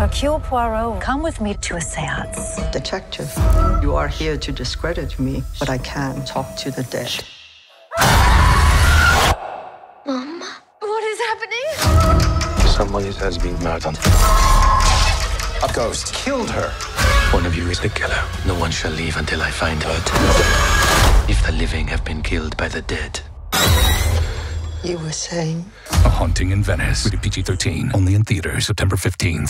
Hercule Poirot, come with me to a seance. Detective, you are here to discredit me, but I can talk to the dead. Mom, what is happening? Somebody has been murdered. A ghost killed her. One of you is the killer. No one shall leave until I find her. If the living have been killed by the dead. You were saying? A Haunting in Venice. Rated PG 13. Only in theaters September 15th.